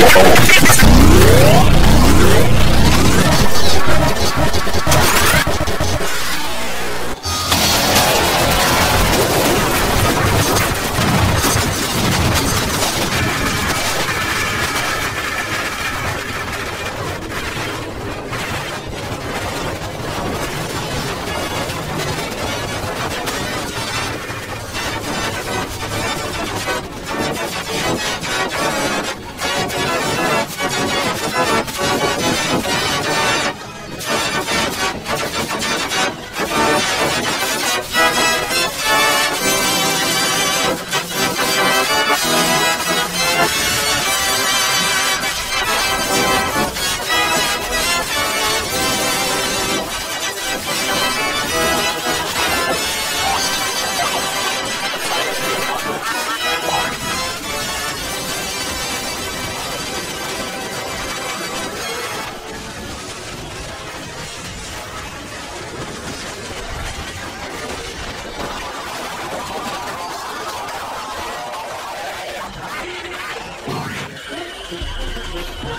よし!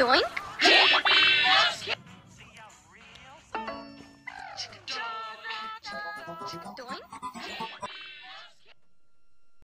Doink. Doink.